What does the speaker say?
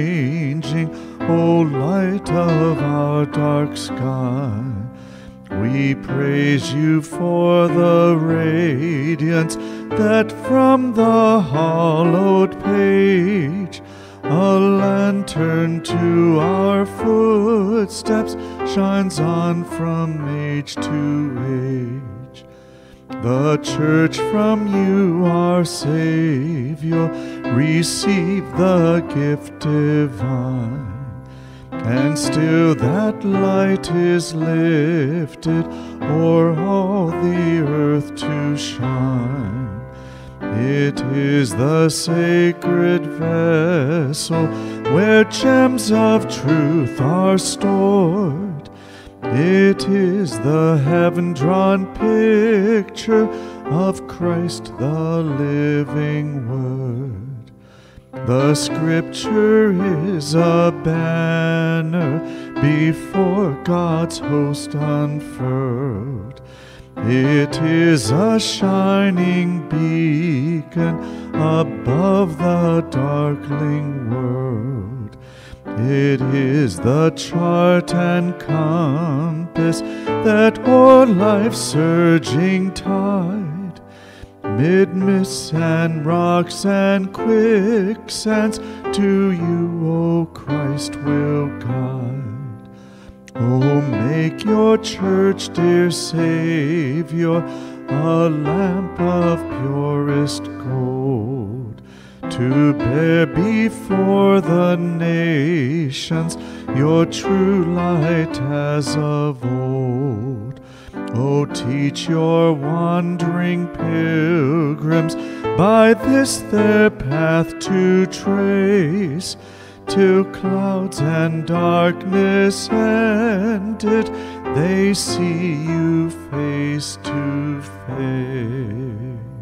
unchanging, O light of our dark sky. We praise you for the radiance that from the hollowed page, a lantern to our footsteps, shines on from age to age. The church from you, our Savior, receive the gift divine. And still that light is lifted o'er all the earth to shine. It is the sacred vessel where gems of truth are stored. It is the heaven drawn picture of Christ the living Word. The scripture is a banner before God's host unfurled. It is a shining beacon above the darkling world. It is the chart and compass that o'er life's surging tide Mid mists and rocks and quicksands, to you, O Christ, will guide. Oh, make your church, dear Savior, a lamp of purest gold, to bear before the nations your true light as of old. Oh, teach your wandering pilgrims by this their path to trace, till clouds and darkness ended, they see you face to face.